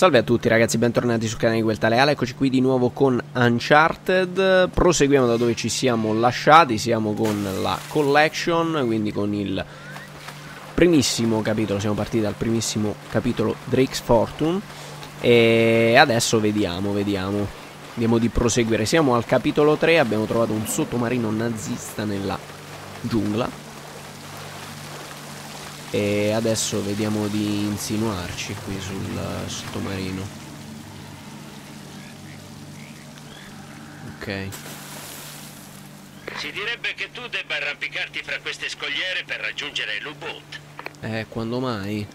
Salve a tutti ragazzi, bentornati sul canale di Gueltaleale, eccoci qui di nuovo con Uncharted, proseguiamo da dove ci siamo lasciati, siamo con la collection, quindi con il primissimo capitolo, siamo partiti dal primissimo capitolo Drake's Fortune. E adesso vediamo, vediamo, vediamo di proseguire, siamo al capitolo 3, abbiamo trovato un sottomarino nazista nella giungla e adesso vediamo di insinuarci qui sul sottomarino. Ok. Si direbbe che tu debba arrampicarti fra queste scogliere per raggiungere l'U-Boat. Eh, quando mai?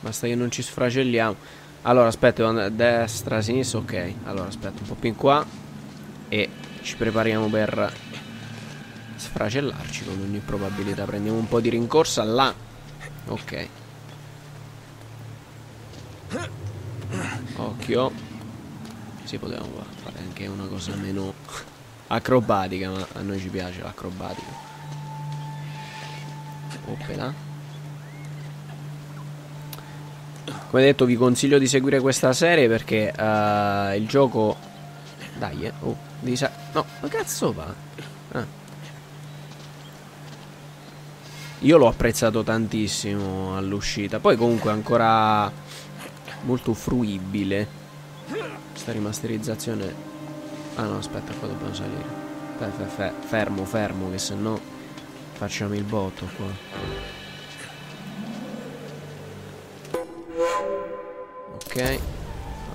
Basta che non ci sfracelliamo. Allora, aspetta, destra, sinistra, ok. Allora, aspetta, un po' più in qua. E ci prepariamo per sfracellarci con ogni probabilità. Prendiamo un po' di rincorsa là Ok. Occhio. Si poteva fare anche una cosa meno acrobatica, ma a noi ci piace l'acrobatica. Oppela. Come detto vi consiglio di seguire questa serie perché uh, il gioco... Dai, eh. Oh, devi sa... No, ma cazzo va? Ah. Io l'ho apprezzato tantissimo all'uscita. Poi comunque ancora molto fruibile. Questa rimasterizzazione... Ah no, aspetta, qua dobbiamo salire. Fe, fe, fe, fermo, fermo, che se no facciamo il botto qua. Ok.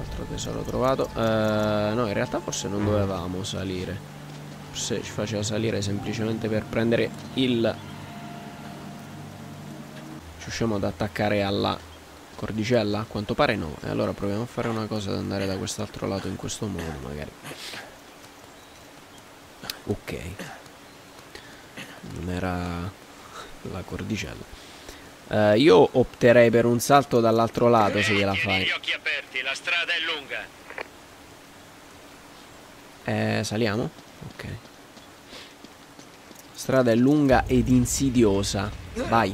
Altro tesoro trovato. Uh, no, in realtà forse non dovevamo salire. Forse ci faceva salire semplicemente per prendere il riusciamo ad attaccare alla cordicella? A quanto pare no. E allora proviamo a fare una cosa ad andare da quest'altro lato in questo modo magari. Ok. Non era la cordicella. Uh, io opterei per un salto dall'altro lato se gliela fai. Gli occhi aperti, la strada è lunga. Eh, saliamo? Ok. Strada è lunga ed insidiosa. Vai.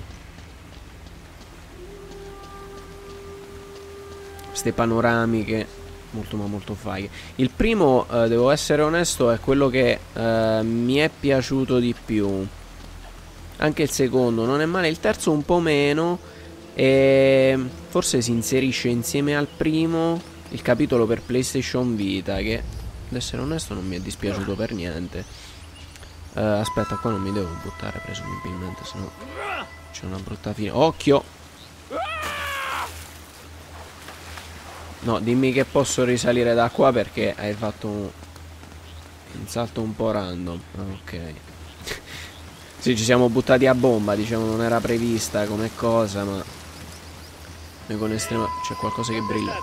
Queste panoramiche molto ma molto faghe. Il primo, eh, devo essere onesto, è quello che eh, mi è piaciuto di più. Anche il secondo non è male, il terzo un po' meno. E forse si inserisce insieme al primo il capitolo per PlayStation Vita, che ad essere onesto non mi è dispiaciuto per niente. Uh, aspetta, qua non mi devo buttare presumibilmente, sennò c'è una brutta fine. Occhio! No, dimmi che posso risalire da qua perché hai fatto un, un salto un po' random. Ok. sì, ci siamo buttati a bomba, diciamo, non era prevista come cosa, ma... Noi con estrema... c'è qualcosa che brilla.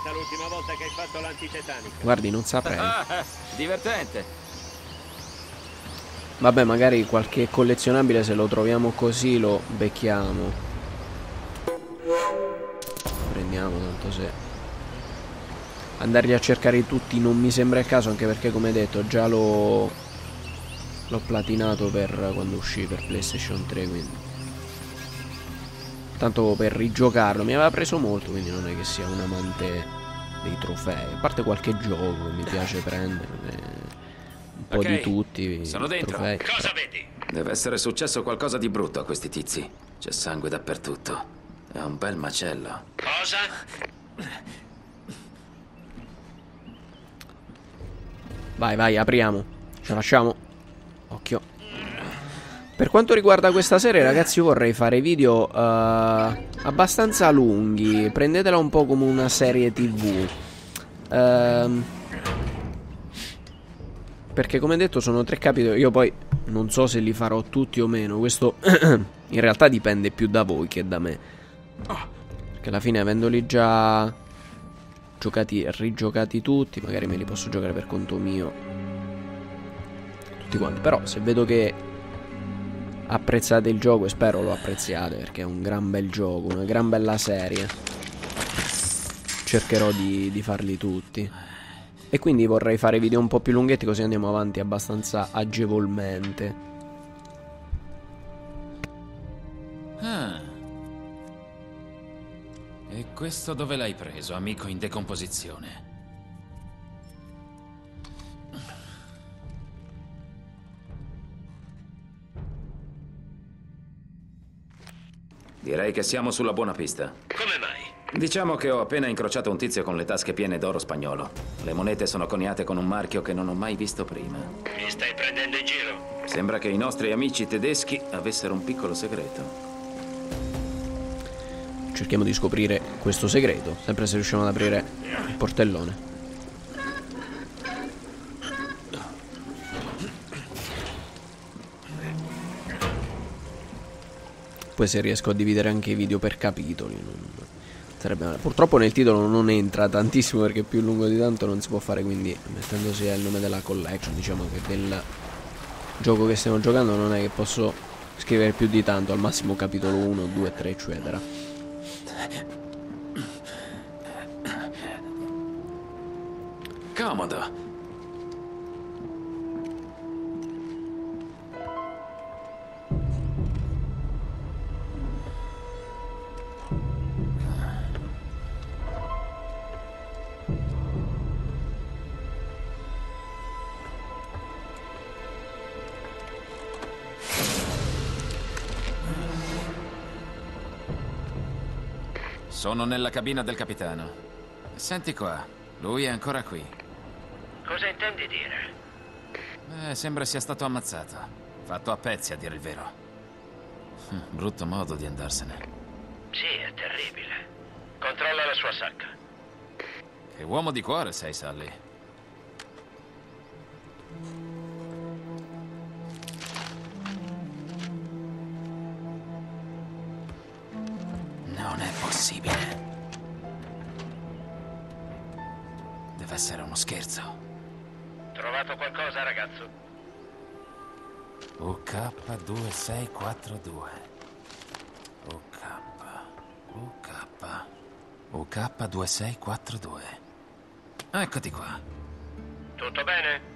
Guardi, non saprei. Divertente. Vabbè, magari qualche collezionabile se lo troviamo così lo becchiamo. Prendiamo tanto se andarli a cercare tutti non mi sembra il caso anche perché come detto già l'ho l'ho platinato per quando uscì per PlayStation 3 quindi tanto per rigiocarlo mi aveva preso molto quindi non è che sia un amante dei trofei a parte qualche gioco che mi piace prendere un po' okay, di tutti sono dentro trofei. cosa vedi? deve essere successo qualcosa di brutto a questi tizi c'è sangue dappertutto è un bel macello cosa? Vai, vai, apriamo. Ce la facciamo. Occhio. Per quanto riguarda questa serie, ragazzi, io vorrei fare video uh, abbastanza lunghi. Prendetela un po' come una serie TV. Uh, ehm, perché, come detto, sono tre capitoli. Io poi non so se li farò tutti o meno. Questo in realtà dipende più da voi che da me. Perché alla fine, avendoli già giocati rigiocati tutti, magari me li posso giocare per conto mio. Tutti quanti, però se vedo che apprezzate il gioco e spero lo apprezziate perché è un gran bel gioco, una gran bella serie. Cercherò di, di farli tutti. E quindi vorrei fare video un po' più lunghetti così andiamo avanti abbastanza agevolmente. Questo dove l'hai preso, amico in decomposizione? Direi che siamo sulla buona pista. Come mai? Diciamo che ho appena incrociato un tizio con le tasche piene d'oro spagnolo. Le monete sono coniate con un marchio che non ho mai visto prima. Mi stai prendendo in giro? Sembra che i nostri amici tedeschi avessero un piccolo segreto. Cerchiamo di scoprire questo segreto, sempre se riusciamo ad aprire il portellone. Poi se riesco a dividere anche i video per capitoli. non- Sarebbe. Purtroppo nel titolo non entra tantissimo perché più lungo di tanto non si può fare, quindi mettendosi il nome della collection, diciamo che del gioco che stiamo giocando non è che posso scrivere più di tanto, al massimo capitolo 1, 2, 3, eccetera. Commander, Sono nella cabina del capitano. Senti qua, lui è ancora qui. Cosa intendi dire? Eh, sembra sia stato ammazzato. Fatto a pezzi, a dire il vero. Hm, Brutto modo di andarsene. Sì, è terribile. Controlla la sua sacca. Che uomo di cuore sei, Sally. UK2642 UK UK UK2642 Eccoti qua Tutto bene?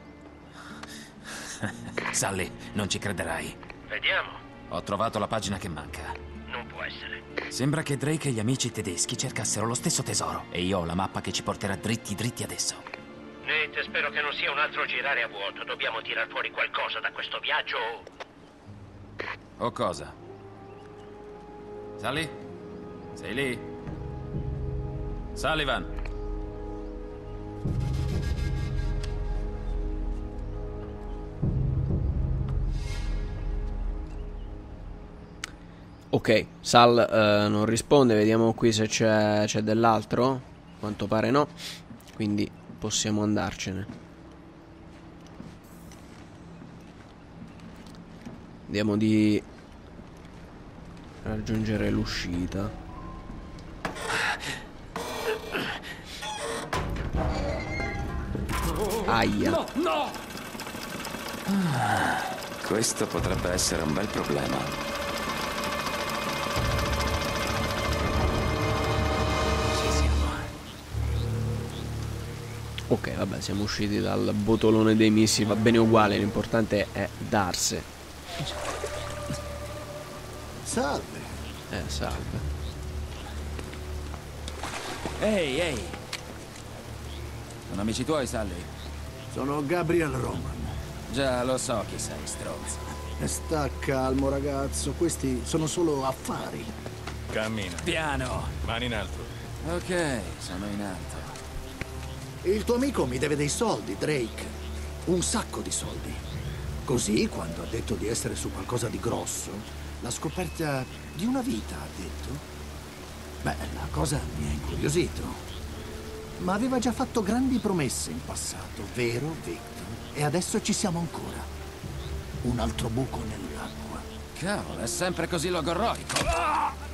Sally, non ci crederai Vediamo. Ho trovato la pagina che manca Non può essere. Sembra che Drake e gli amici tedeschi cercassero lo stesso tesoro E io ho la mappa che ci porterà dritti dritti adesso Nate, spero che non sia un altro girare a vuoto. Dobbiamo tirar fuori qualcosa da questo viaggio. O cosa? Sally? Sei lì? Sullivan? Ok, Sal eh, non risponde, vediamo qui se c'è, c'è dell'altro. Quanto pare no, quindi possiamo andarcene. Vediamo di raggiungere l'uscita. Aia. Questo potrebbe essere un bel problema Ok, vabbè, siamo usciti dal botolone dei missili, va bene uguale, l'importante è darsi. Salve. Eh, salve. Ehi, ehi. Sono amici tuoi, Sally? Sono Gabriel Roman. Già, lo so chi sei, stronzo. E sta calmo, ragazzo. Questi sono solo affari. Cammina, Piano. mani in alto. Ok, sono in alto. Il tuo amico mi deve dei soldi, Drake. Un sacco di soldi. Così, quando ha detto di essere su qualcosa di grosso, la scoperta di una vita, ha detto. Beh, la cosa mi ha incuriosito. Ma aveva già fatto grandi promesse in passato, vero, Victor? E adesso ci siamo ancora. Un altro buco nell'acqua. Cavolo, è sempre così logorroico.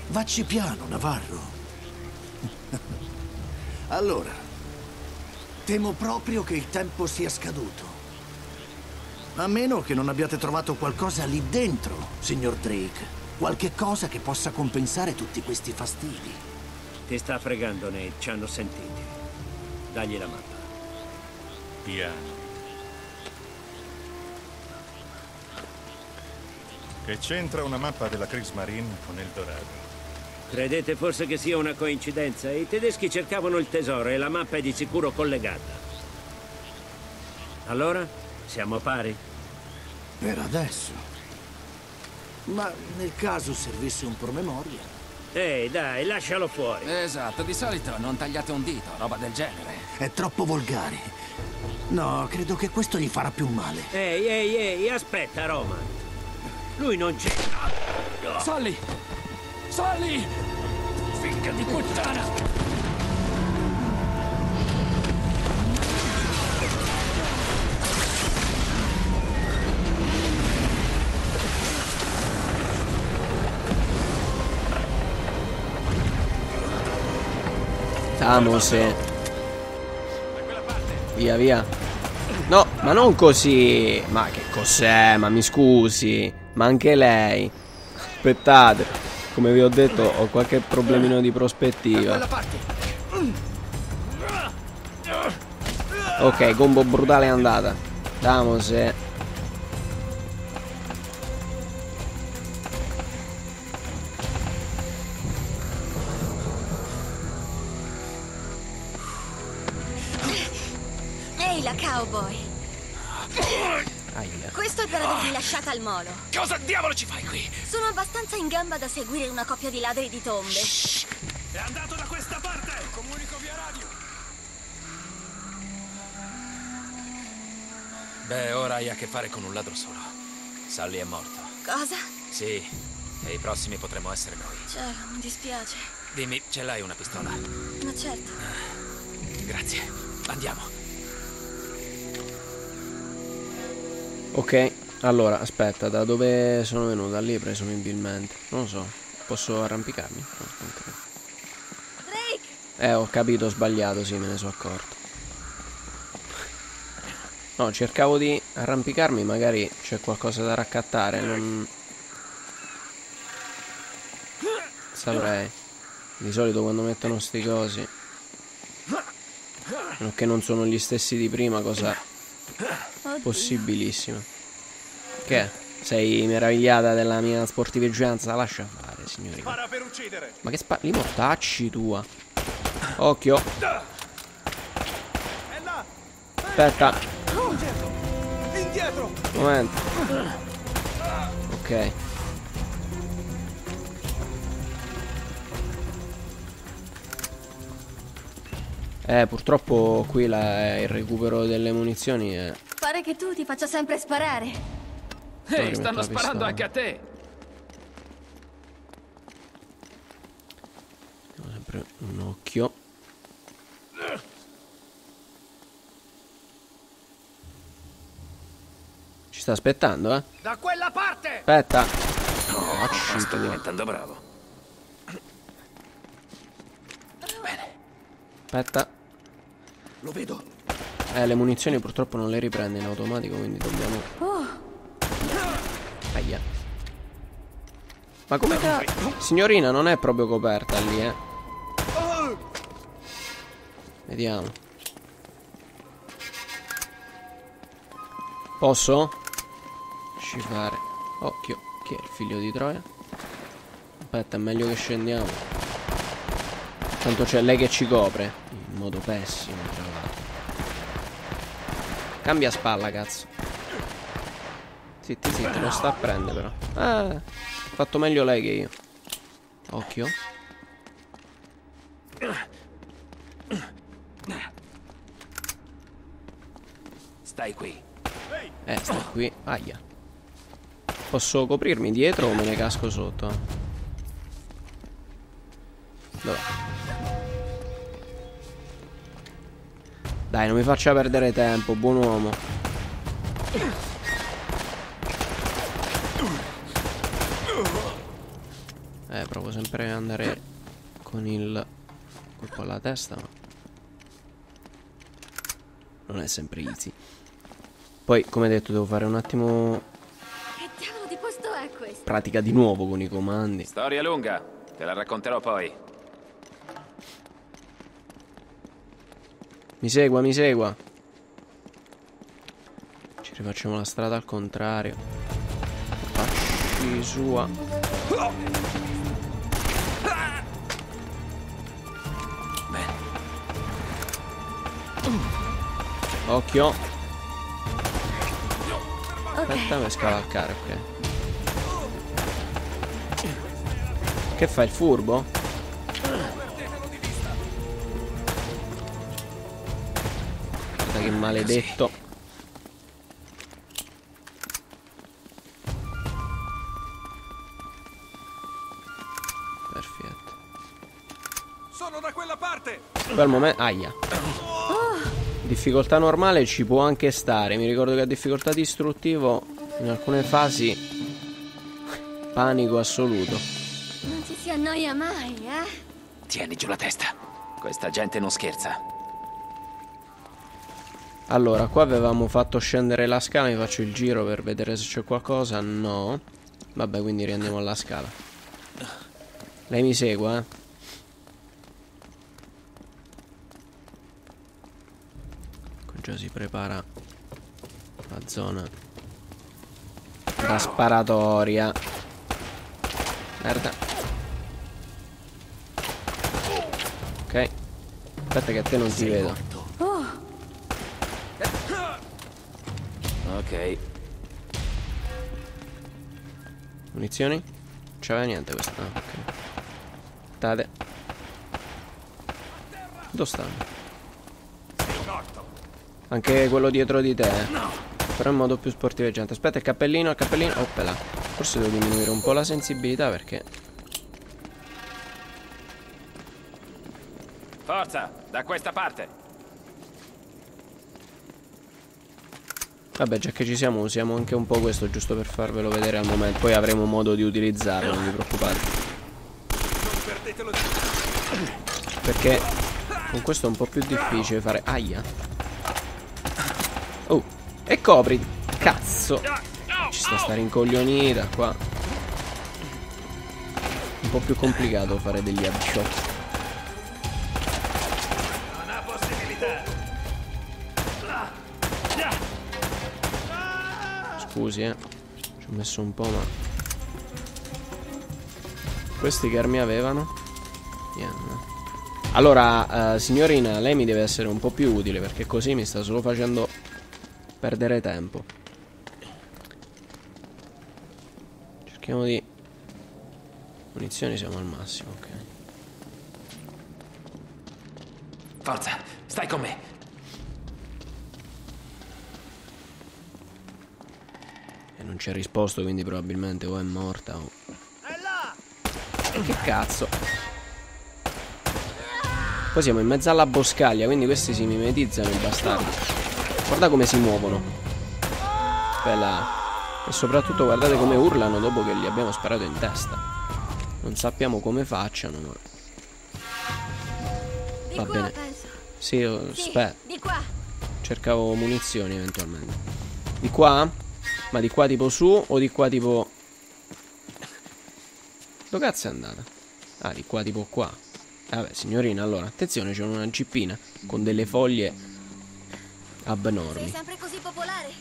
Vacci piano, Navarro. allora, temo proprio che il tempo sia scaduto. A meno che non abbiate trovato qualcosa lì dentro, signor Drake. Qualche cosa che possa compensare tutti questi fastidi. Ti sta fregando, Nate, ci hanno sentiti. Dagli la mappa. Piano. Che c'entra una mappa della Kriegsmarine con il Dorado? Credete forse che sia una coincidenza? I tedeschi cercavano il tesoro e la mappa è di sicuro collegata. Allora? Siamo pari? Per adesso. Ma nel caso servisse un promemoria. Ehi, dai, lascialo fuori. Esatto, di solito non tagliate un dito, roba del genere. È troppo volgare. No, credo che questo gli farà più male. Ehi, ehi, ehi, aspetta, Roman. Lui non c'è. Solly! Solly! Figa di puttana! Tamose. Via, via. No, ma non così. Ma che cos'è? Ma mi scusi. Ma anche lei. Aspettate. Come vi ho detto, ho qualche problemino di prospettiva. Ok, combo brutale è andata. Tamose. Ehi seguire una coppia di ladri di tombe. È andato da questa parte! Comunico via radio! Beh, ora hai a che fare con un ladro solo. Sally è morto. Cosa? Sì, e i prossimi potremo essere noi. Ciao, mi dispiace. Dimmi, ce l'hai una pistola? Ma certo. Grazie. Andiamo. Ok, allora, aspetta, da dove sono venuto? Da lì presumibilmente. Non lo so. Posso arrampicarmi? No, non credo. Eh, ho capito, ho sbagliato, sì, me ne sono accorto. No, cercavo di arrampicarmi, magari c'è qualcosa da raccattare, non... Saprei. Di solito quando mettono sti cosi... Che non sono gli stessi di prima, cosa possibilissima. Che? Sei meravigliata della mia sportiveggianza? Lascia fare, uccidere! Ma che spa... Li mortacci tua. Occhio. Aspetta. Indietro! Indietro! Momento. Ok. Eh, purtroppo qui la- il recupero delle munizioni è... Pare che tu ti faccia sempre sparare. Ehi, metto stanno sparando anche a te! Devo sempre un occhio. Ci sta aspettando, eh? Da quella parte! Aspetta. Oh, sto tua. diventando bravo. Aspetta. Lo vedo. Eh, le munizioni purtroppo non le riprende in automatico, quindi dobbiamo... Ma come ca... Signorina, non è proprio coperta lì, eh. Vediamo. Posso? Scivare. Occhio. Chi è il figlio di Troia? Aspetta, è meglio che scendiamo. Tanto c'è lei che ci copre. In modo pessimo, tra l'altro. Cambia spalla, cazzo. Zitti, zitti, lo sta a prendere però. Ha fatto meglio lei che io. Occhio. Stai qui. Eh, sta qui. Aia. Posso coprirmi dietro o me ne casco sotto? Dov'è? Dai, non mi faccia perdere tempo, buon uomo. Eh, provo sempre ad andare con il colpo alla testa, ma non è sempre easy. Poi, come detto, devo fare un attimo che diavolo di posto è questo? pratica di nuovo con i comandi. Storia lunga. Te la racconterò poi. Mi segua, mi segua. Ci rifacciamo la strada al contrario. Facci sua. Occhio. Aspetta per scavalcare, ok. Che fa il furbo? Guarda che maledetto. Perfetto. Sono da quella parte! Bel momento. Aia. Difficoltà normale ci può anche stare. Mi ricordo che a difficoltà distruttivo in alcune fasi panico assoluto. Non ci si annoia mai, eh? Tieni giù la testa. Questa gente non scherza. Allora, qua avevamo fatto scendere la scala, mi faccio il giro per vedere se c'è qualcosa. No. Vabbè, quindi riandiamo alla scala. Lei mi segua, eh. Già si prepara la zona da sparatoria. Merda. Ok. Aspetta che a te non ti vedo. Ok. Munizioni? Non c'aveva niente questa. Ok. State. Dove stanno? Anche quello dietro di te, eh? Però in modo più sportiveggiante. Aspetta, il cappellino, il cappellino. Oppela. Forse devo diminuire un po' la sensibilità perché. Forza, da questa parte. Vabbè, già che ci siamo, usiamo anche un po' questo giusto per farvelo vedere al momento. Poi avremo modo di utilizzarlo, non vi preoccupate. Non perdetelo di Perché con questo è un po' più difficile fare. Aia. Oh, e copri. Cazzo. Ci sta sta rincoglionita qua. Un po' più complicato fare degli headshot. Scusi, eh. Ci ho messo un po', ma. Questi che armi avevano? Niente. Allora, eh, signorina, lei mi deve essere un po' più utile perché così mi sta solo facendo perdere tempo. Cerchiamo di. Munizioni siamo al massimo, ok. Forza, stai con me. E non ci ha risposto, quindi probabilmente o è morta o. È là! E che cazzo? Poi siamo in mezzo alla boscaglia, quindi questi si mimetizzano i bastardi. Guarda come si muovono. Bella. E soprattutto guardate come urlano dopo che gli abbiamo sparato in testa. Non sappiamo come facciano, ma. Va bene. Sì, aspetta. di qua. Cercavo munizioni eventualmente. Di qua? Ma di qua tipo su o di qua tipo... Dove cazzo è andata? Ah, di qua tipo qua. Vabbè, signorina, allora, attenzione, c'è una gippina con delle foglie Sei abnormi. sempre così popolare.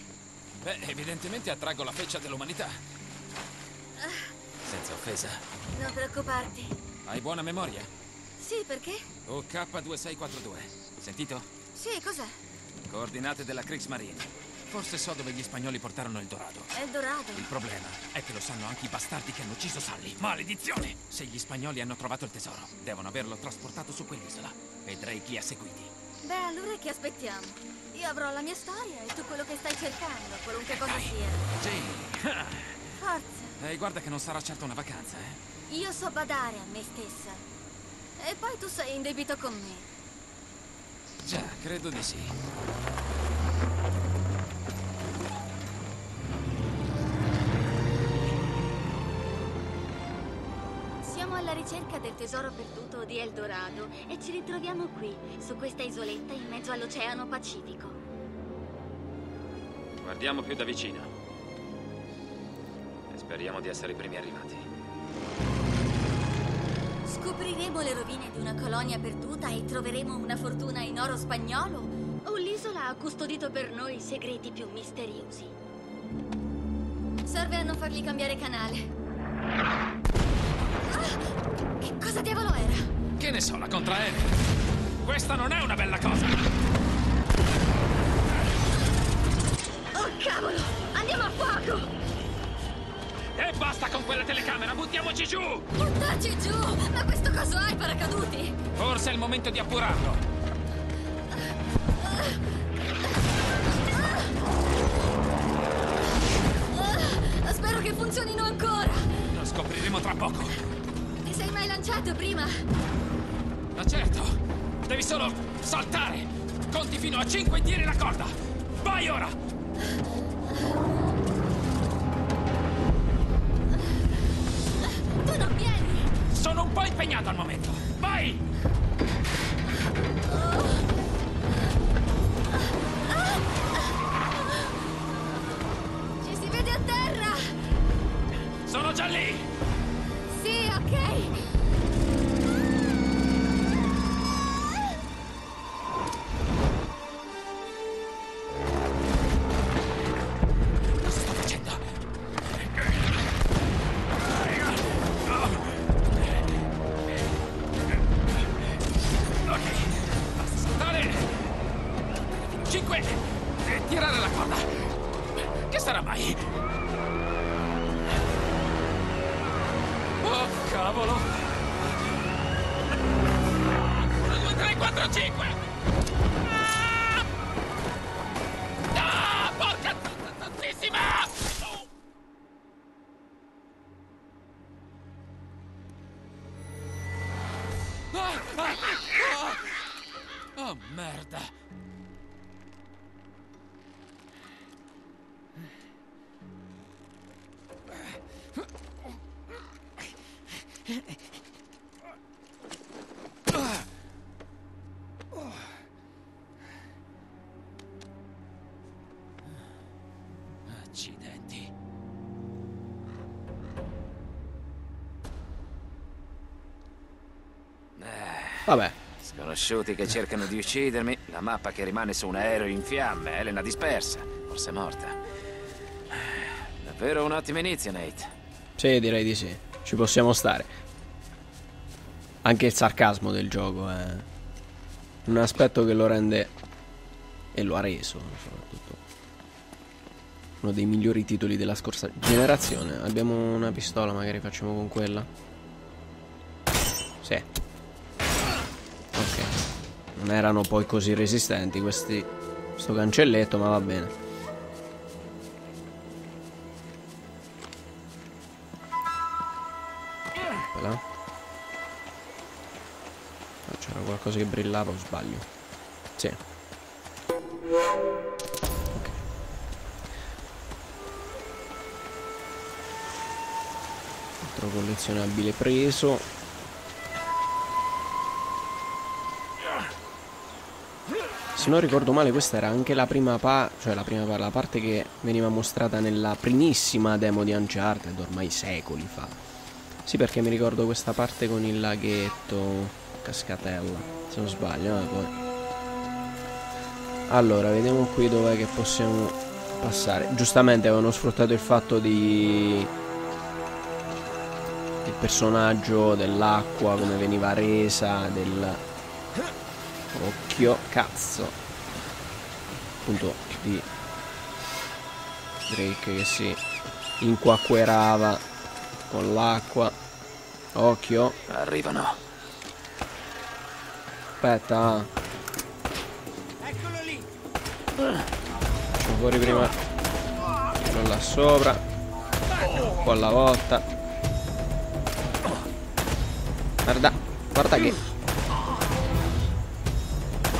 Beh, evidentemente attraggo la feccia dell'umanità. Senza offesa. Non preoccuparti. Hai buona memoria? Sì, perché? OK2642. Sentito? Sì, cos'è? Coordinate della Kriegsmarine. Forse so dove gli spagnoli portarono il Dorado. Eldorado. Il problema è che lo sanno anche i bastardi che hanno ucciso Sully. Maledizione! Se gli spagnoli hanno trovato il tesoro, devono averlo trasportato su quell'isola. Drake li ha seguiti. Beh, allora che aspettiamo? Io avrò la mia storia e tu quello che stai cercando, qualunque cosa sia. Sì. Forza. E guarda che non sarà certo una vacanza, eh? Io so badare a me stessa. E poi tu sei in debito con me. Già, credo di sì. Ricerca del tesoro perduto di Eldorado e ci ritroviamo qui, su questa isoletta in mezzo all'Oceano Pacifico. Guardiamo più da vicino. E speriamo di essere i primi arrivati. Scopriremo le rovine di una colonia perduta e troveremo una fortuna in oro spagnolo o l'isola ha custodito per noi i segreti più misteriosi. Serve a non fargli cambiare canale. Che cosa diavolo era? Che ne so, la contraerea? Questa non è una bella cosa! Cavolo! Andiamo a fuoco! E basta con quella telecamera, buttiamoci giù! Buttarci giù! Ma questo coso ha i paracaduti? Forse è il momento di appurarlo. Ah, spero che funzionino ancora! Lo scopriremo tra poco. Mai lanciato prima? Ma certo, devi solo saltare. Conti fino a 5 e tiri la corda. Vai ora! Tu non vieni! Sono un po' impegnato al momento. Vai! Ci Oh, merda! Sconosciuti che cercano di uccidermi, la mappa che rimane su un aereo in fiamme, Elena dispersa, forse morta. Davvero un ottimo inizio, Nate. sì, direi di sì. Ci possiamo stare. Anche il sarcasmo del gioco è un aspetto che lo rende e lo ha reso, soprattutto. Uno dei migliori titoli della scorsa generazione. Abbiamo una pistola, magari facciamo con quella. Sì. Non erano poi così resistenti questi. Questo cancelletto, ma va bene. Quella. Ah, C'era qualcosa che brillava o sbaglio? Sì. Altro collezionabile preso. Se non ricordo male questa era anche la prima parte, cioè la prima parte, la parte che veniva mostrata nella primissima demo di Uncharted, ormai secoli fa. Sì, perché mi ricordo questa parte con il laghetto, cascatella, se non sbaglio, eh, poi. Allora, vediamo qui dov'è che possiamo passare. Giustamente avevano sfruttato il fatto di il personaggio dell'acqua, come veniva resa, del occhio, cazzo. Appunto di Drake che si inquacquerava con l'acqua. Occhio. Arrivano. Aspetta. Eccolo lì! Facciamo fuori prima quello là sopra. Un po' alla volta. Guarda, guarda che.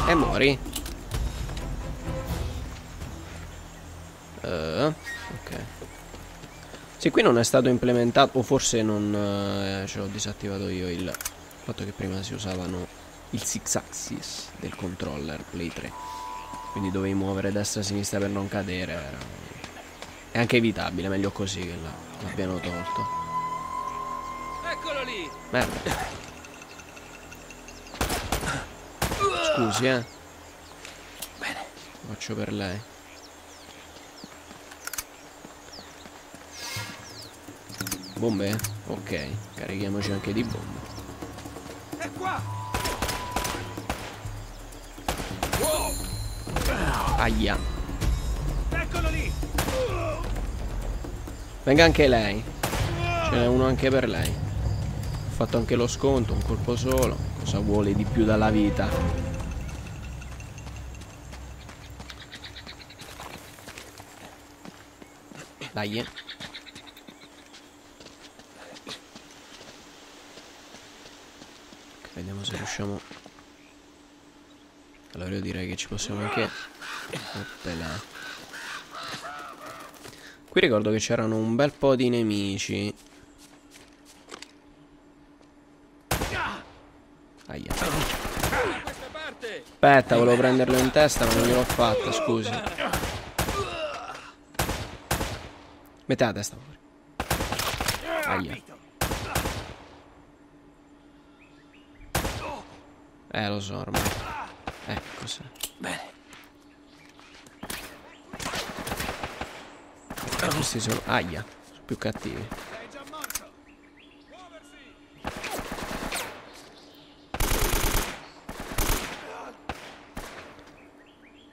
E muori. Eh, ok. Sì, qui non è stato implementato, o forse non eh, ce l'ho disattivato io il fatto che prima si usavano il six axis del controller Play 3. Quindi dovevi muovere destra e sinistra per non cadere. Era... È anche evitabile, meglio così che la- l'abbiano tolto. Eccolo lì! Merda. Scusi, eh. Bene. Lo faccio per lei. Bombe? Ok, carichiamoci anche di bombe. È qua! Aia. Eccolo lì! Venga anche lei. Ce n'è uno anche per lei. Ho fatto anche lo sconto, un colpo solo. Cosa vuole di più dalla vita? Dai. eh. Ok, Vediamo se riusciamo Allora io direi che ci possiamo anche Oppela. Qui ricordo che c'erano un bel po' di nemici Aia! Aspetta, volevo prenderlo in testa ma non gliel'ho fatta, scusi Mette la testa fuori Aia Eh lo so ormai Ecco sì Bene. Questi sono... Aia Sono più cattivi Sei già morto! Muoversi!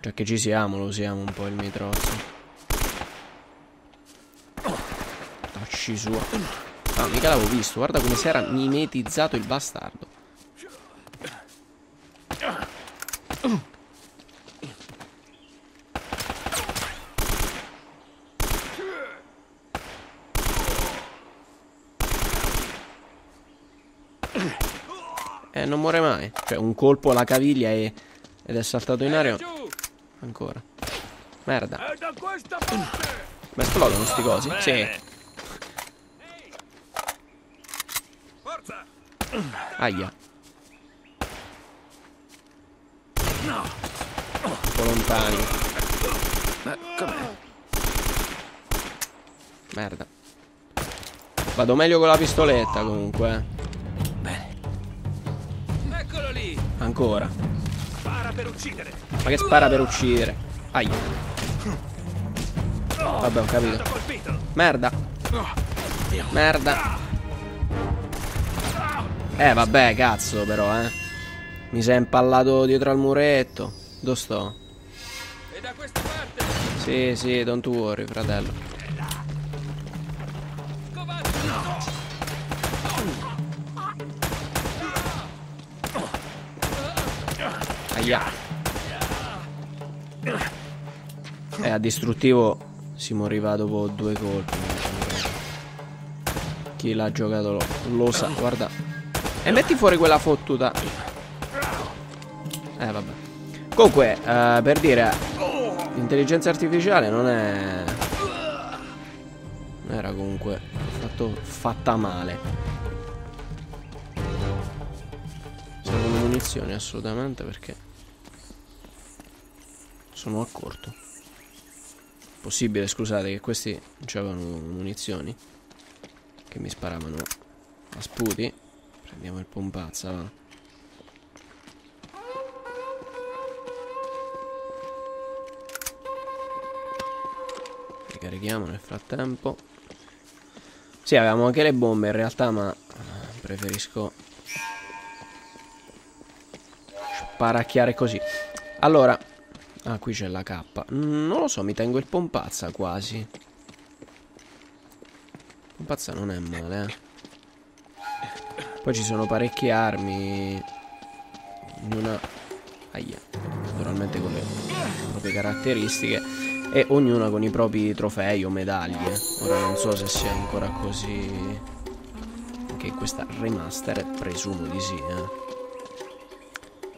Già che ci siamo lo usiamo un po' il mitrozzo Tacci sua Ah mica l'avevo visto. Guarda come si era mimetizzato il bastardo. Eh non muore mai. Cioè un colpo alla caviglia e... Ed è saltato in aria! Ancora. Merda. Parte! Ma esplodono sti cosi? Sì Forza! Aia Un po' lontani Ma com'è? Merda Vado meglio con la pistoletta comunque eh. Bene. Eccolo lì! Ancora Spara per uccidere! Ma che spara per uccidere Aia Vabbè ho capito! Merda Merda Eh vabbè cazzo però eh Mi sei impallato dietro al muretto Dove sto? E da questa parte! Sì sì don't worry fratello! Aia. Eh, a distruttivo si moriva dopo due colpi. Chi l'ha giocato lo, lo sa. Guarda. E metti fuori quella fottuta. Eh, vabbè. Comunque, eh, per dire, l'intelligenza artificiale non è... Non era comunque fatto, fatta male. Servono munizioni assolutamente perché sono a corto. Possibile, scusate, che questi non c'avevano munizioni. Che mi sparavano a sputi. Prendiamo il pompazza, va. Ricarichiamo nel frattempo. Sì, avevamo anche le bombe in realtà, ma preferisco sparacchiare così. Allora, ah, qui c'è la K. Mm, Non lo so, mi tengo il pompazza quasi. Pompazza non è male, eh. Poi ci sono parecchie armi. Ognuna. Aia. Naturalmente con le proprie caratteristiche. E ognuna con i propri trofei o medaglie. Ora non so se sia ancora così. Anche in questa remaster, presumo di sì, eh.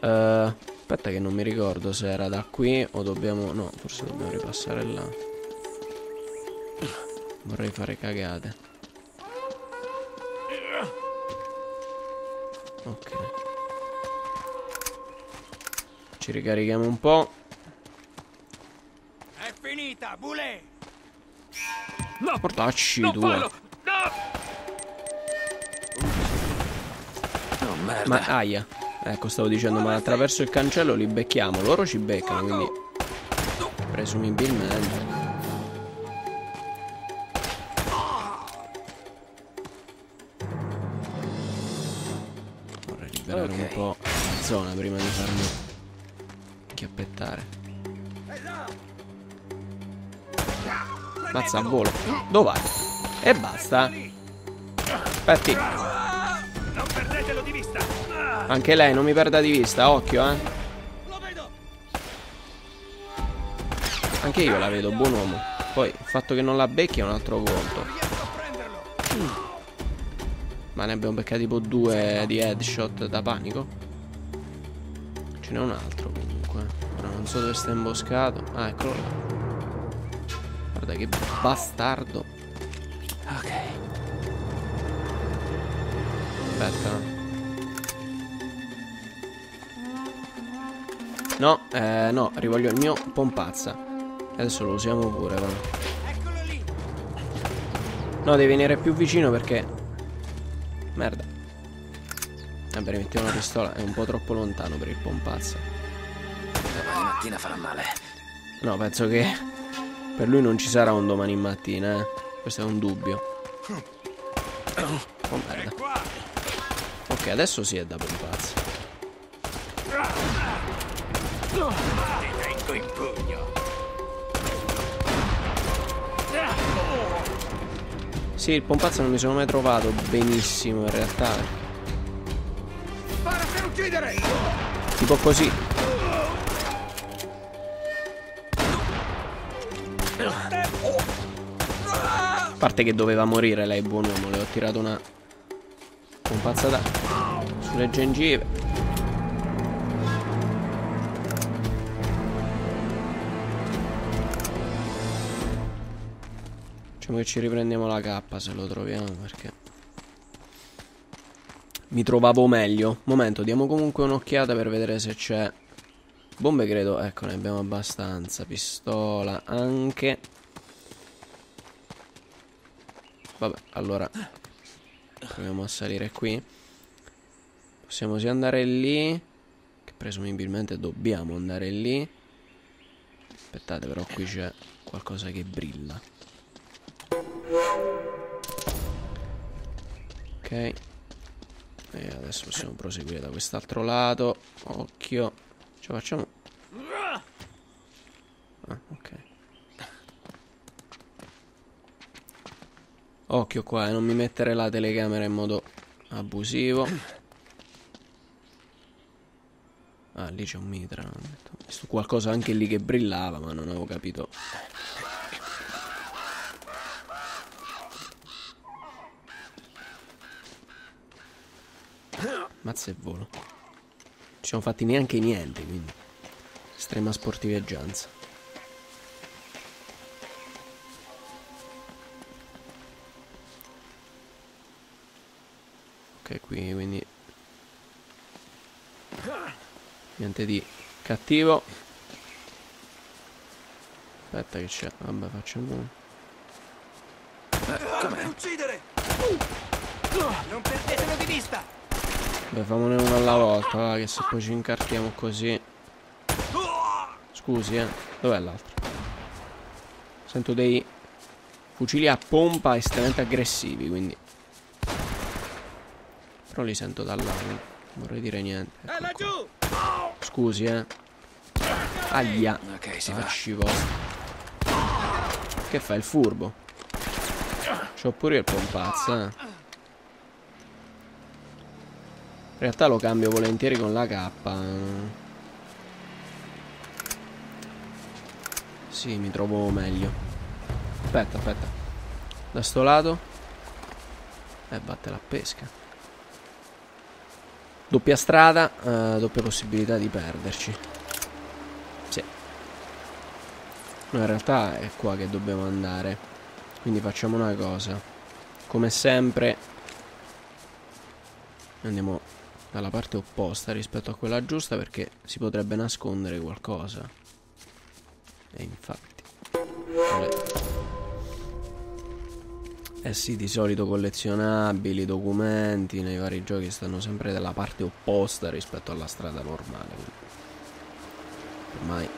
Eh, aspetta che non mi ricordo se era da qui o dobbiamo... No, forse dobbiamo ripassare là. Vorrei fare cagate. Ok. Ci ricarichiamo un po'. È finita, Boulet! Portacci Non due. No! Oh, merda. Ma aia. Ecco, stavo dicendo, ma attraverso il cancello li becchiamo. Loro ci beccano, quindi... Presumibilmente. Zona prima di farmi chiappettare. Mazza a volo. Vai? E basta. Aspetti. Anche lei non mi perda di vista, occhio, eh. Anche io la vedo, buon uomo. Poi il fatto che non la becchi è un altro conto. Prenderlo! Ma ne abbiamo beccati tipo due di headshot da panico. Ce n'è un altro comunque. Ora non so dove sta imboscato. Ah, eccolo là. Guarda che bastardo. Ok. Aspetta. No, eh, no, rivoglio il mio pompazza. Adesso lo usiamo pure, va. No, devi venire più vicino perché... Vabbè, rimettiamo la pistola. È un po' troppo lontano per il pompazza. Domani mattina farà male. No, penso che per lui non ci sarà un domani mattina, eh. Questo è un dubbio. Oh merda. Ok, adesso sì è da pompazza. Ti tengo in pugno. Sì, il pompazzo non mi sono mai trovato benissimo in realtà. Uccidere! Tipo così. A parte che doveva morire lei, buon uomo, le ho tirato una pompazzata sulle gengive. Diciamo che ci riprendiamo la K se lo troviamo perché mi trovavo meglio. Momento, diamo comunque un'occhiata per vedere se c'è bombe credo, ecco, ne abbiamo abbastanza, pistola anche. Vabbè, allora proviamo a salire qui. Possiamo sia andare lì, che presumibilmente dobbiamo andare lì. Aspettate, però qui c'è qualcosa che brilla. Ok. E adesso possiamo proseguire da quest'altro lato. Occhio. Ce la facciamo. Ah, ok. Occhio qua, eh, non mi mettere la telecamera in modo abusivo. Ah, lì c'è un mitra. Ho visto qualcosa anche lì che brillava, ma non avevo capito. Mazza e volo. Ci siamo fatti neanche niente, quindi. Estrema sportiveggianza. Ok, qui quindi. Niente di cattivo. Aspetta che c'è. Vabbè, facciamo. Spara per uccidere! Non perdetelo di vista! Beh, famone uno alla volta, va, che se poi ci incartiamo così. Scusi, eh. Dov'è l'altro? Sento dei fucili a pompa estremamente aggressivi, quindi. Però li sento da là, non vorrei dire niente. È Ecco! Scusi, eh. Aia. Ok, si va. Facci vostri. Che fa il furbo? C'ho pure il pompazzo, eh. In realtà lo cambio volentieri con la K. Sì, mi trovo meglio. Aspetta, aspetta. Da sto lato. Eh, batte la pesca. Doppia strada, eh, doppia possibilità di perderci. Sì. No, in realtà è qua che dobbiamo andare. Quindi facciamo una cosa. Come sempre andiamo dalla parte opposta rispetto a quella giusta perché si potrebbe nascondere qualcosa. E infatti. Eh sì, di solito collezionabili, documenti nei vari giochi stanno sempre dalla parte opposta rispetto alla strada normale. Ormai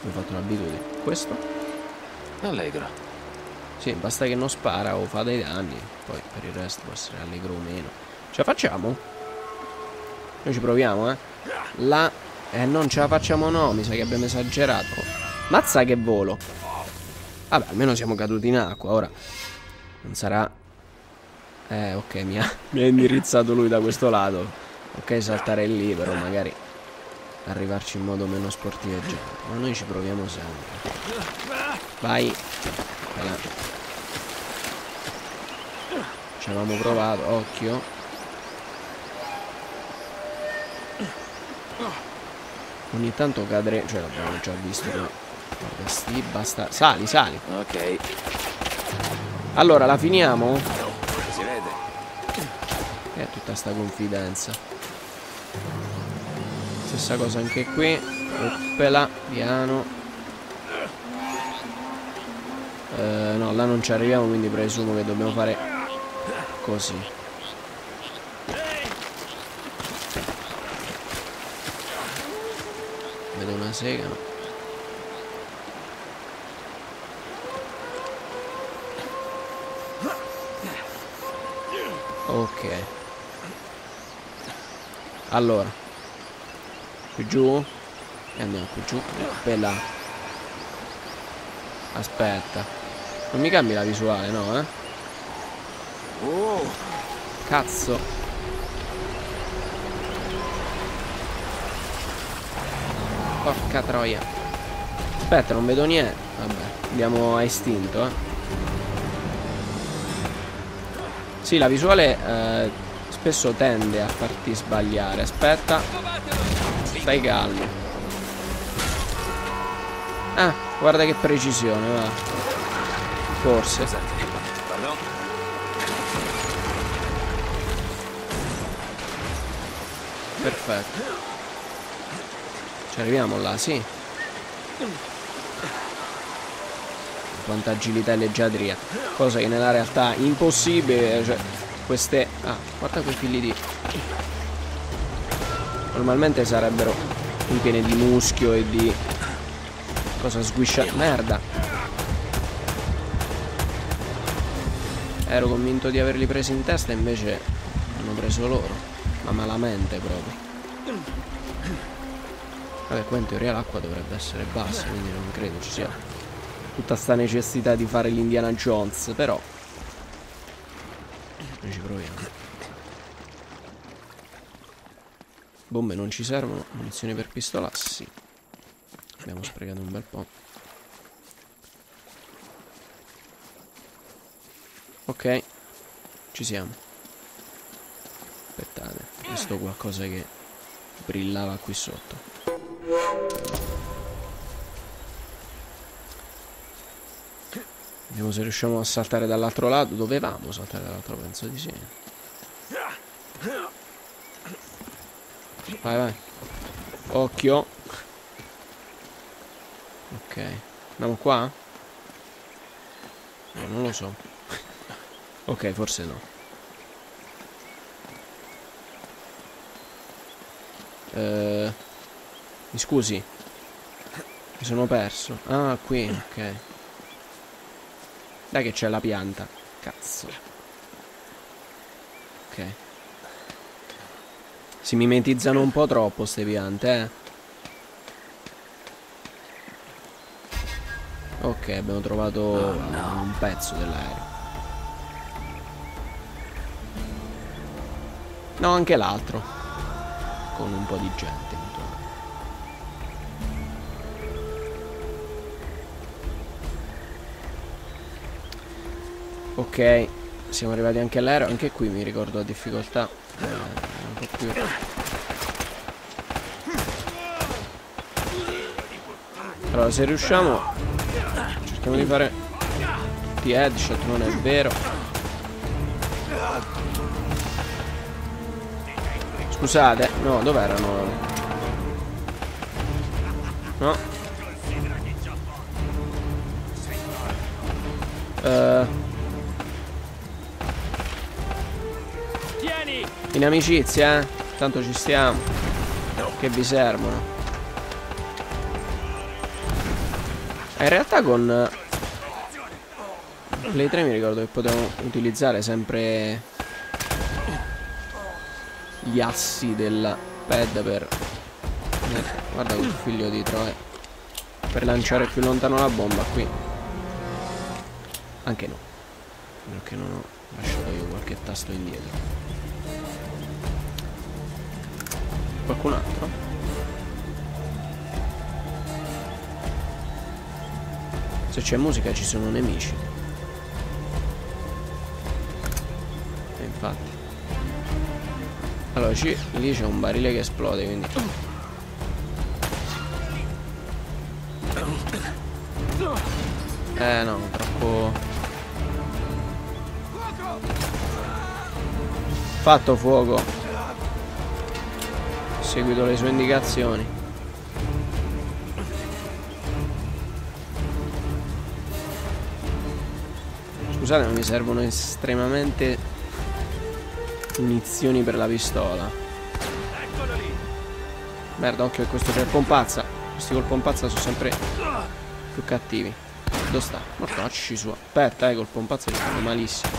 mi ho fatto l'abitudine. Questo? Allegro. Sì, basta che non spara o fa dei danni. Poi per il resto può essere allegro o meno. Ce la facciamo? Noi ci proviamo, eh. La... Eh, non ce la facciamo no, mi sa che abbiamo esagerato. Mazza che volo. Vabbè, almeno siamo caduti in acqua, ora. Non sarà... Eh, ok, mi ha, mi ha indirizzato lui da questo lato. Ok, saltare lì, però magari arrivarci in modo meno sportiveggiante. Ma noi ci proviamo sempre. Vai. Voilà. Ci avevamo provato, occhio. Ogni tanto cadre, cioè l'abbiamo già visto però. Guarda sti basta. Sali, sali. Ok, Allora, la finiamo? si vede. È tutta sta confidenza. Stessa cosa anche qui. Oppela, piano. Eh, no, là non ci arriviamo, quindi presumo che dobbiamo fare così. Vedo una sega. no? Ok. Allora. Qui giù. E andiamo qui giù. Là. Aspetta. Non mi cambi la visuale, no, eh? Oh, Cazzo. Porca troia. Aspetta, non vedo niente. Vabbè, andiamo a istinto, eh. Sì, la visuale eh, spesso tende a farti sbagliare. Aspetta. Stai calmo. Ah, guarda che precisione, va. Forse. Perfetto. Ci arriviamo là, sì. Quanta agilità e leggiadria. Cosa che nella realtà è impossibile. Cioè, queste... Ah, guarda quei figli di... Normalmente sarebbero piene di muschio e di... Cosa sguiscia... Merda. Ero convinto di averli presi in testa invece hanno preso loro. Ma malamente proprio. Vabbè, qua in teoria l'acqua dovrebbe essere bassa, quindi non credo ci sia tutta sta necessità di fare l'Indiana Jones, però noi ci proviamo. Bombe non ci servono, munizioni per pistola sì. Abbiamo sprecato un bel po'. Ok, ci siamo. Aspettate, ho visto qualcosa che brillava qui sotto. Vediamo se riusciamo a saltare dall'altro lato. Dovevamo saltare dall'altro, penso di sì. Vai, vai. Occhio. Ok. Andiamo qua? No, non lo so. ok, forse no. Eh, mi scusi. Mi sono perso. Ah, qui, ok. Dai che c'è la pianta. Cazzo. Ok. Si mimetizzano un po' troppo ste piante, eh. Ok, abbiamo trovato un pezzo dell'aereo. No, anche l'altro. Con un po' di gente intorno. Ok, siamo arrivati anche all'aereo. Anche qui mi ricordo la difficoltà. eh, un po' più. Allora, se riusciamo, cerchiamo di fare di headshot, non è vero. Scusate, no, dov'erano? No. In amicizia, eh? Tanto ci stiamo. Che vi servono. Eh, In realtà con eh, Play 3 mi ricordo che potevamo utilizzare sempre gli assi del pad per eh, guarda quel figlio di Troia per lanciare più lontano la bomba qui anche no Perché non ho lasciato io qualche tasto indietro. Qualcun altro? Se c'è musica ci sono nemici. E infatti. Allora, lì c'è un barile che esplode, quindi... Eh no, troppo... Fatto fuoco. Seguito le sue indicazioni. Scusate, ma mi servono estremamente munizioni per la pistola. Merda, occhio che questo c'è il pompazza. Questi col pompazza sono sempre più cattivi. Dove sta? Ma facci su. Aspetta, eh, col pompazzo ci fanno malissimo.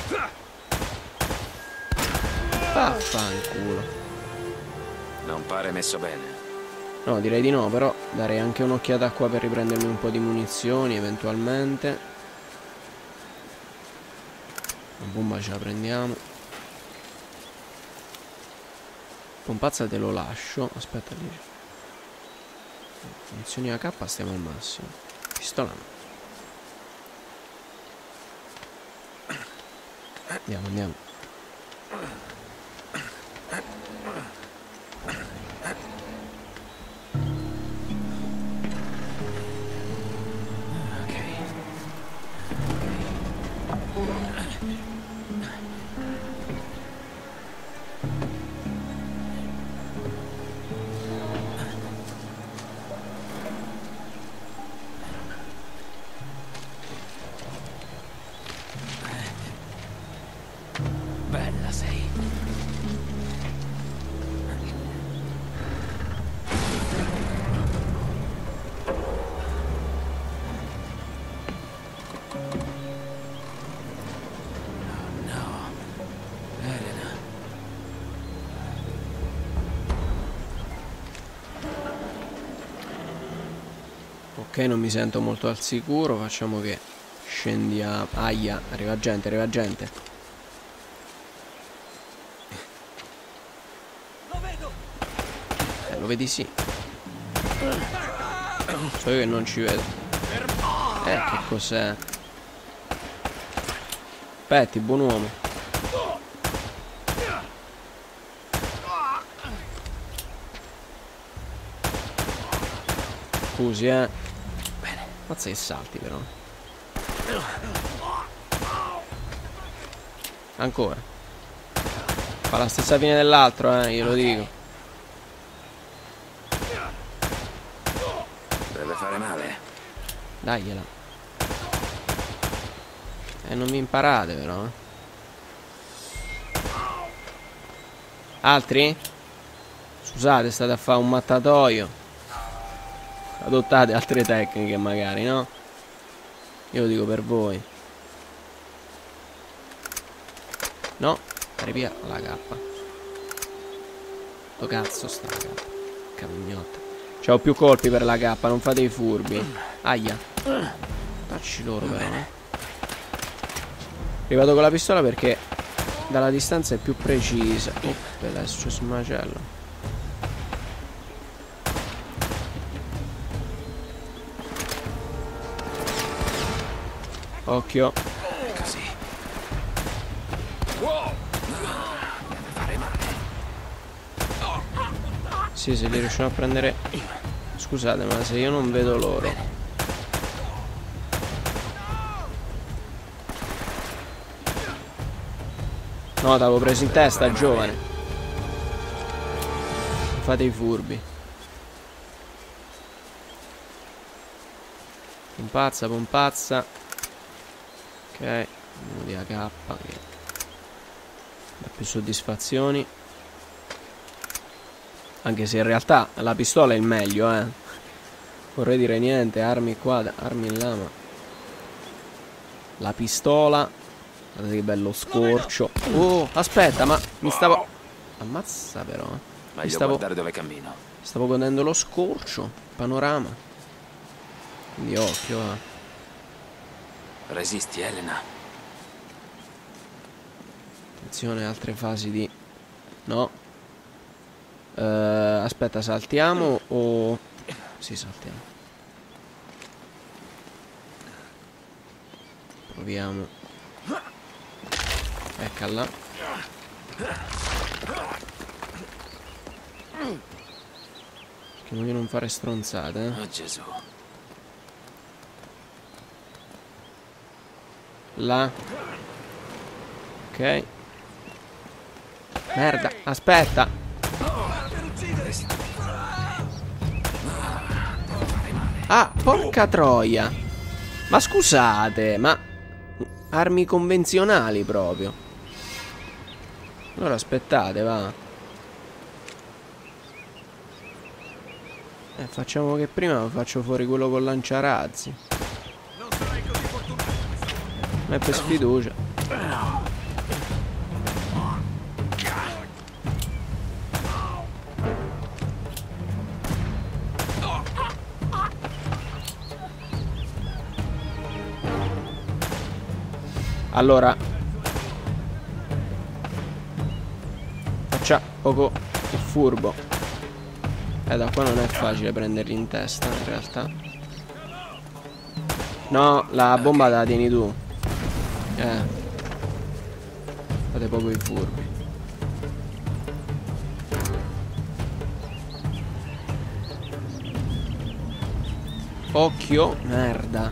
Vaffanculo. Non pare messo bene. No, direi di no, però darei anche un'occhiata qua per riprendermi un po' di munizioni eventualmente. La bomba ce la prendiamo. Pompazza te lo lascio. Aspetta lì. Munizioni AK stiamo al massimo. Pistola no. Andiamo, andiamo. Ok, non mi sento molto al sicuro. Facciamo che scendiamo. Aia, arriva gente, arriva gente. Lo vedo. Eh, lo vedi sì. So io che non ci vedo. Eh, che cos'è? Aspetti, buon uomo. Scusi, eh. Mazza che salti però. Ancora. Fa la stessa fine dell'altro, eh, io lo dico. Deve fare male. Dagliela. E eh, non vi imparate però, eh. Altri? Scusate, state a fare un mattatoio adottate altre tecniche magari, no? Io lo dico per voi. No, fare via la K. Dove cazzo sta la K? Cagnotta. C'ho più colpi per la K, non fate i furbi. Aia. Facci loro però, eh. Arrivato con la pistola perché dalla distanza è più precisa. Oh, bella, è successo un macello. Occhio. Così. Sì, se li riusciamo a prendere... Scusate, ma se io non vedo loro... No, t'avevo preso in testa, giovane. Fate i furbi. Pompazza, pompazza. Ok, uno di AK che dà più soddisfazioni. Anche se in realtà la pistola è il meglio, eh. Vorrei dire niente, armi qua, armi in lama. La pistola. Guardate che bello scorcio. Oh, aspetta, ma mi stavo... Ammazza però. Eh. Mi stavo... guardare dove cammino. Stavo godendo lo scorcio, panorama. Quindi occhio, eh. Resisti, Elena. Attenzione, altre fasi di... No. Uh, aspetta, saltiamo o... Sì, saltiamo. Proviamo. Eccola. Che voglio non fare stronzate, eh. Oh Gesù. Là. Ok. Merda, aspetta. Ah, porca troia. Ma scusate, ma... Armi convenzionali proprio. Allora aspettate, va. Eh, facciamo che prima faccio fuori quello con lanciarazzi. Ma è per sfiducia. Allora. Faccia poco il furbo. Eh da qua non è facile prenderli in testa in realtà. No, la bomba la tieni tu Eh. Fate poco i furbi. Occhio Merda.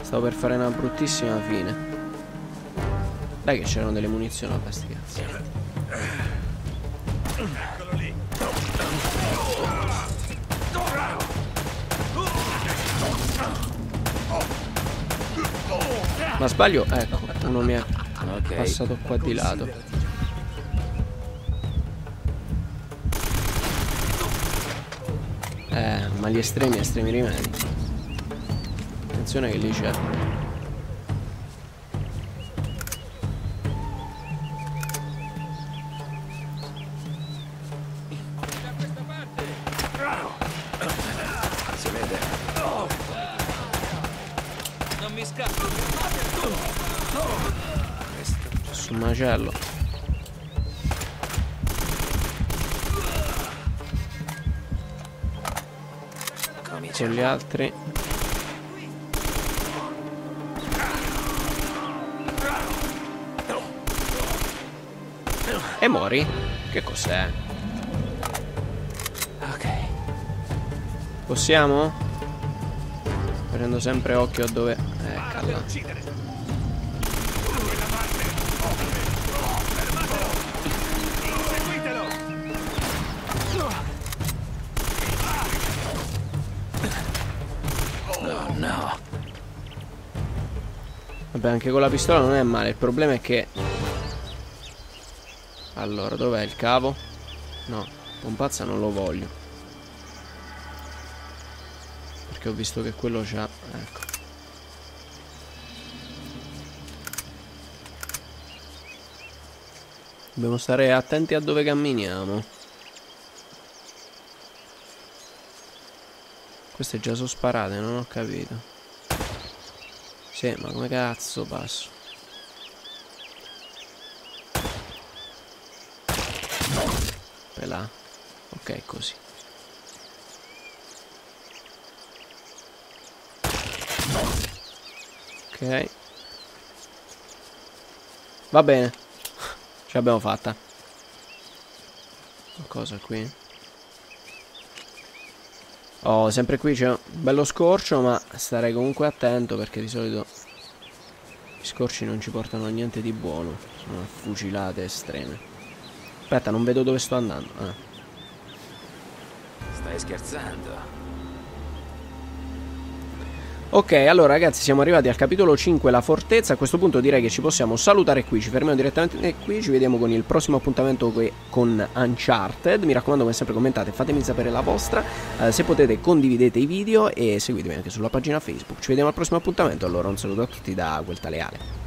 Stavo per fare una bruttissima fine. Dai che c'erano delle munizioni a questi cazzi. Ma sbaglio? Ecco, uno mi è okay. passato qua di lato. Eh, ma gli estremi, estremi rimedi. Attenzione che lì c'è. Macello con gli altri e mori? che cos'è? ok possiamo? prendo sempre occhio a dove eccola Vabbè, anche con la pistola non è male. Il problema è che... Allora, dov'è il cavo? No, pompazza non lo voglio. Perché ho visto che quello c'ha... Ecco. Dobbiamo stare attenti a dove camminiamo. Queste già sono sparate, non ho capito. Sì, ma come cazzo passo? Per là. Ok, così. Ok. Va bene. Ce l'abbiamo fatta. Cosa qui? Oh, sempre qui c'è un bello scorcio, ma starei comunque attento perché di solito i scorci non ci portano a niente di buono. Sono fucilate estreme. Aspetta, non vedo dove sto andando. Ah. Stai scherzando? Ok, allora ragazzi siamo arrivati al capitolo 5, la fortezza, a questo punto direi che ci possiamo salutare qui, ci fermiamo direttamente qui, ci vediamo con il prossimo appuntamento con Uncharted, mi raccomando come sempre commentate, fatemi sapere la vostra, eh, se potete condividete i video e seguitemi anche sulla pagina Facebook, ci vediamo al prossimo appuntamento, allora un saluto a tutti da quel tale Ale.